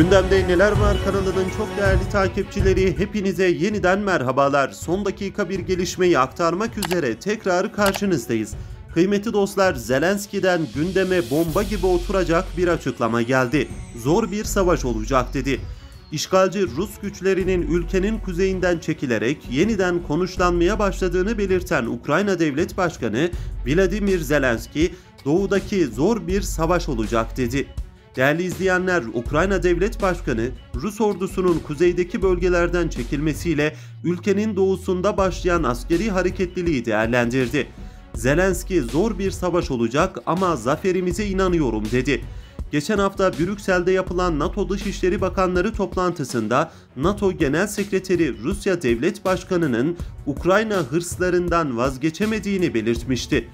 Gündemde Neler Var kanalının çok değerli takipçileri hepinize yeniden merhabalar. Son dakika bir gelişmeyi aktarmak üzere tekrar karşınızdayız. Kıymetli dostlar Zelenski'den gündeme bomba gibi oturacak bir açıklama geldi. Zor bir savaş olacak dedi. İşgalci Rus güçlerinin ülkenin kuzeyinden çekilerek yeniden konuşlanmaya başladığını belirten Ukrayna Devlet Başkanı Vladimir Zelenski, doğudaki zor bir savaş olacak dedi. Değerli izleyenler, Ukrayna Devlet Başkanı, Rus ordusunun kuzeydeki bölgelerden çekilmesiyle ülkenin doğusunda başlayan askeri hareketliliği değerlendirdi. Zelenski zor bir savaş olacak ama zaferimize inanıyorum dedi. Geçen hafta Brüksel'de yapılan NATO Dışişleri Bakanları toplantısında NATO Genel Sekreteri Rusya Devlet Başkanı'nın Ukrayna hırslarından vazgeçemediğini belirtmişti.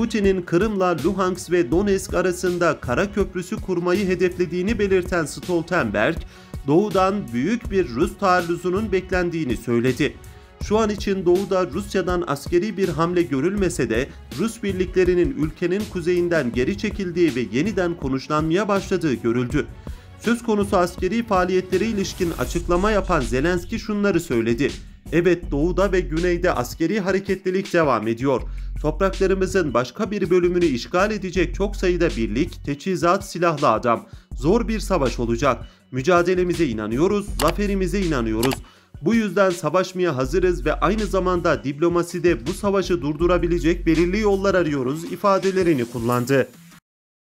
Putin'in Kırım'la Luhansk ve Donetsk arasında kara köprüsü kurmayı hedeflediğini belirten Stoltenberg, doğudan büyük bir Rus taarruzunun beklendiğini söyledi. Şu an için doğuda Rusya'dan askeri bir hamle görülmese de Rus birliklerinin ülkenin kuzeyinden geri çekildiği ve yeniden konuşlanmaya başladığı görüldü. Söz konusu askeri faaliyetlere ilişkin açıklama yapan Zelenski şunları söyledi. Evet doğuda ve güneyde askeri hareketlilik devam ediyor. Topraklarımızın başka bir bölümünü işgal edecek çok sayıda birlik, teçhizat, silahlı adam. Zor bir savaş olacak. Mücadelemize inanıyoruz, zaferimize inanıyoruz. Bu yüzden savaşmaya hazırız ve aynı zamanda diplomaside bu savaşı durdurabilecek belirli yollar arıyoruz ifadelerini kullandı.